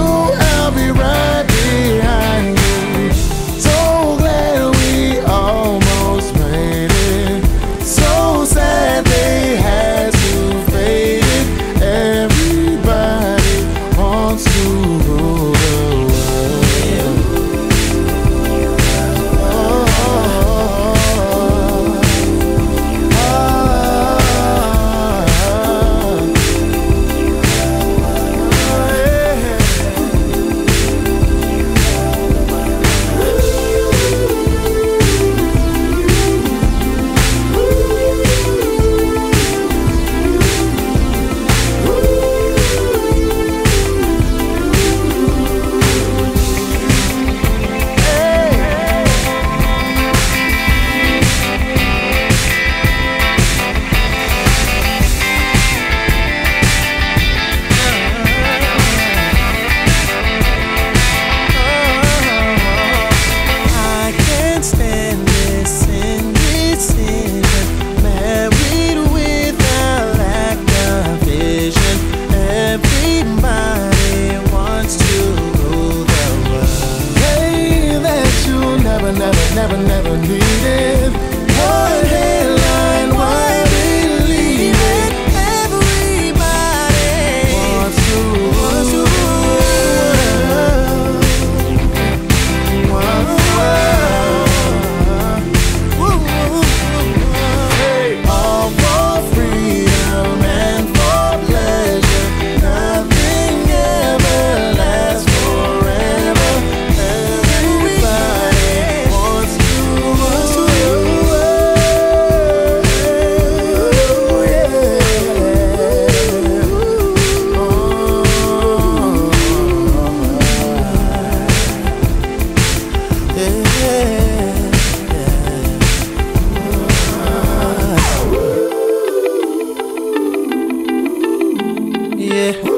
I'll be right behind you. So glad we almost made it. So sad they had to fade it. Everybody wants to. yeah.